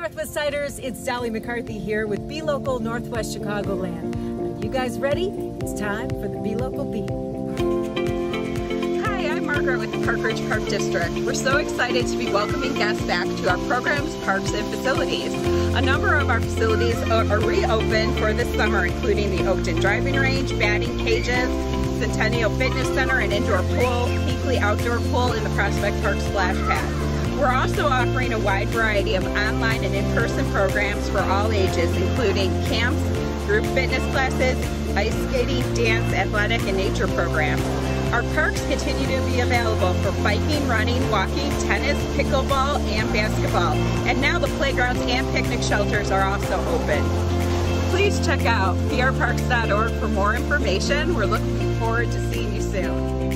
Northwest Siders, it's Sally McCarthy here with Be Local Northwest Chicagoland. Are you guys ready? It's time for the Be Local Beat. Hi, I'm Margaret with the Park Ridge Park District. We're so excited to be welcoming guests back to our programs, parks, and facilities. A number of our facilities are reopened for this summer, including the Oakton Driving Range, batting cages, Centennial Fitness Center, and indoor pool, Hinkley Outdoor Pool, and the Prospect Park Splash Pad. We're also offering a wide variety of online and in-person programs for all ages, including camps, group fitness classes, ice skating, dance, athletic, and nature programs. Our parks continue to be available for biking, running, walking, tennis, pickleball, and basketball. And now the playgrounds and picnic shelters are also open. Please check out prparks.org for more information. We're looking forward to seeing you soon.